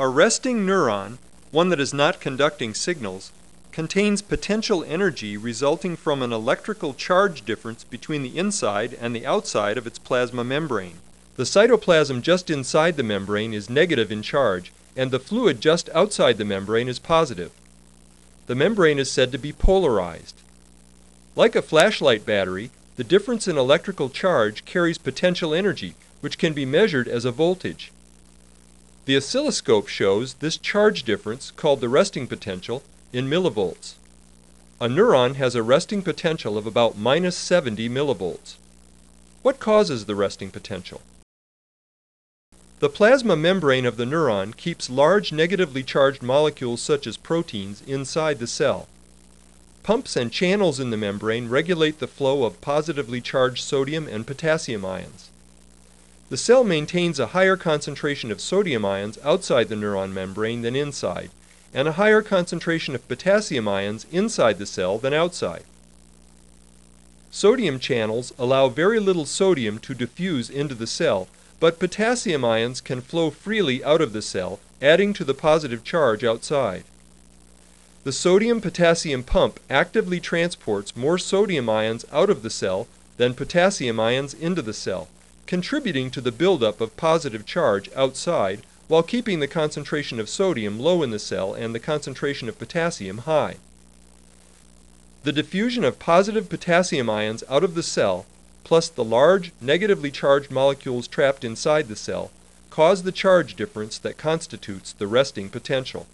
A resting neuron, one that is not conducting signals, contains potential energy resulting from an electrical charge difference between the inside and the outside of its plasma membrane. The cytoplasm just inside the membrane is negative in charge, and the fluid just outside the membrane is positive. The membrane is said to be polarized. Like a flashlight battery, the difference in electrical charge carries potential energy, which can be measured as a voltage. The oscilloscope shows this charge difference, called the resting potential, in millivolts. A neuron has a resting potential of about minus 70 millivolts. What causes the resting potential? The plasma membrane of the neuron keeps large negatively charged molecules such as proteins inside the cell. Pumps and channels in the membrane regulate the flow of positively charged sodium and potassium ions. The cell maintains a higher concentration of sodium ions outside the neuron membrane than inside, and a higher concentration of potassium ions inside the cell than outside. Sodium channels allow very little sodium to diffuse into the cell, but potassium ions can flow freely out of the cell, adding to the positive charge outside. The sodium-potassium pump actively transports more sodium ions out of the cell than potassium ions into the cell, contributing to the buildup of positive charge outside while keeping the concentration of sodium low in the cell and the concentration of potassium high. The diffusion of positive potassium ions out of the cell, plus the large negatively charged molecules trapped inside the cell, cause the charge difference that constitutes the resting potential.